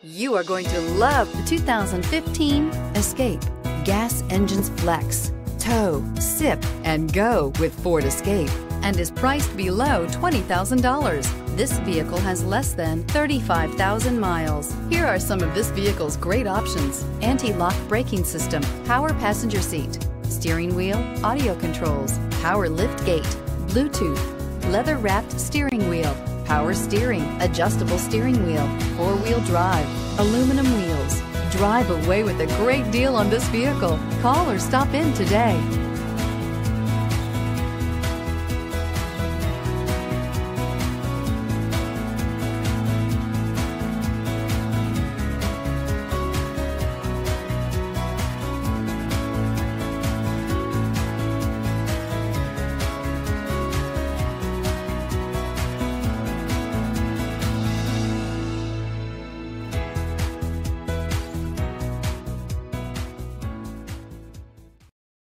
You are going to love the 2015 Escape. Gas engines flex, tow, sip, and go with Ford Escape and is priced below $20,000. This vehicle has less than 35,000 miles. Here are some of this vehicle's great options. Anti-lock braking system, power passenger seat, steering wheel, audio controls, power lift gate, Bluetooth, leather wrapped steering wheel, power steering, adjustable steering wheel, four-wheel drive, aluminum wheels. Drive away with a great deal on this vehicle. Call or stop in today.